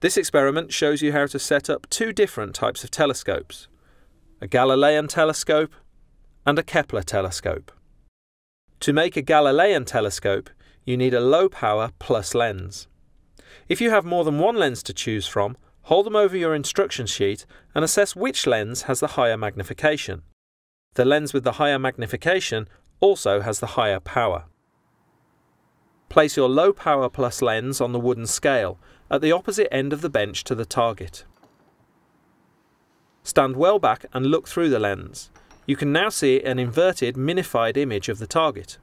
This experiment shows you how to set up two different types of telescopes, a Galilean telescope and a Kepler telescope. To make a Galilean telescope, you need a low power plus lens. If you have more than one lens to choose from, hold them over your instruction sheet and assess which lens has the higher magnification. The lens with the higher magnification also has the higher power. Place your low power plus lens on the wooden scale at the opposite end of the bench to the target. Stand well back and look through the lens. You can now see an inverted minified image of the target.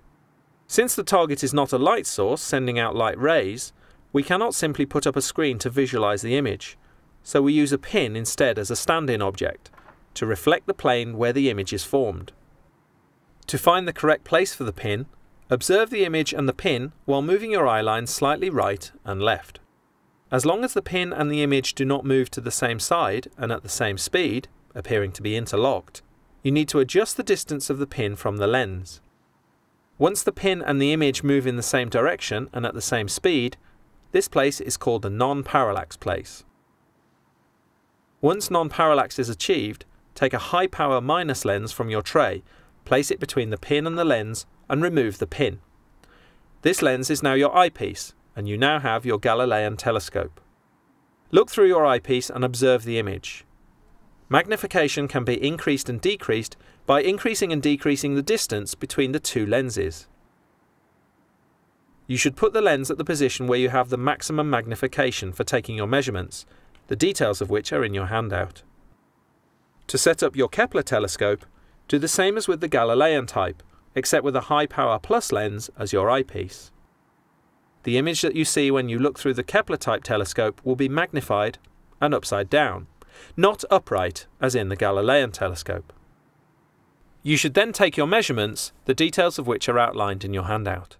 Since the target is not a light source sending out light rays, we cannot simply put up a screen to visualize the image, so we use a pin instead as a stand-in object to reflect the plane where the image is formed. To find the correct place for the pin, observe the image and the pin while moving your eye line slightly right and left. As long as the pin and the image do not move to the same side and at the same speed, appearing to be interlocked, you need to adjust the distance of the pin from the lens. Once the pin and the image move in the same direction and at the same speed, this place is called the non-parallax place. Once non-parallax is achieved, take a high power minus lens from your tray, place it between the pin and the lens and remove the pin. This lens is now your eyepiece and you now have your Galilean telescope. Look through your eyepiece and observe the image. Magnification can be increased and decreased by increasing and decreasing the distance between the two lenses. You should put the lens at the position where you have the maximum magnification for taking your measurements, the details of which are in your handout. To set up your Kepler telescope, do the same as with the Galilean type, except with a high power plus lens as your eyepiece. The image that you see when you look through the Kepler type telescope will be magnified and upside down, not upright as in the Galilean telescope. You should then take your measurements, the details of which are outlined in your handout.